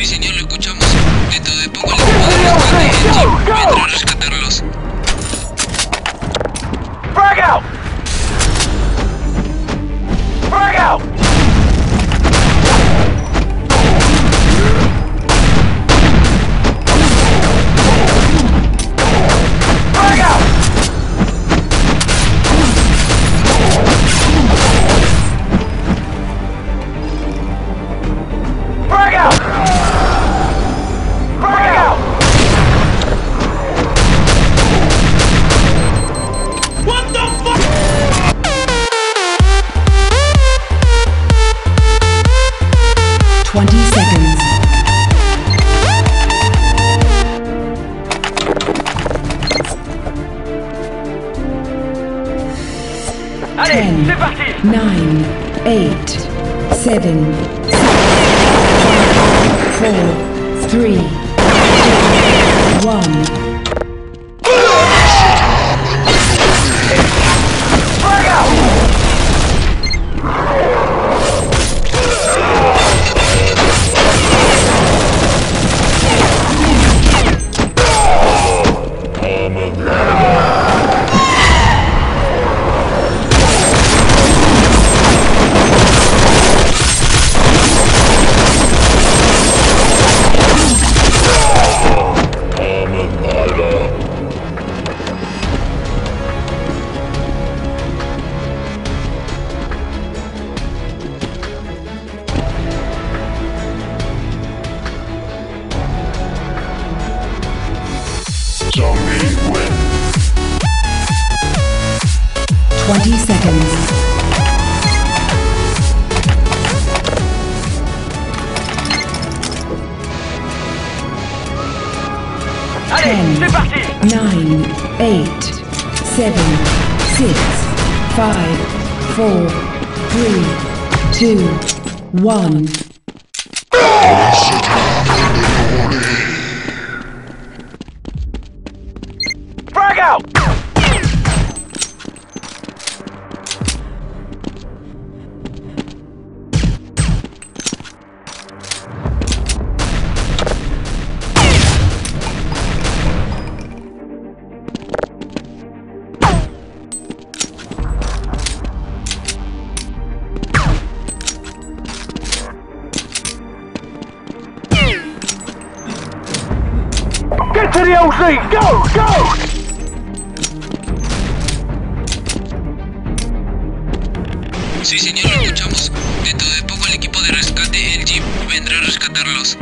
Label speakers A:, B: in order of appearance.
A: тысяч
B: Allez, c'est parti
A: 9, 8, 7, 6,
B: 4, 3,
C: 2, 1.
A: 20 seconds.
B: Allez, c'est parti
A: 9, 8, 7, 6,
B: 5, 4, 3, 2, 1. Cargo! Go! Go!
D: Sí, señor, lo escuchamos. Dentro de poco el equipo de rescate el Jeep vendrá a rescatarlos.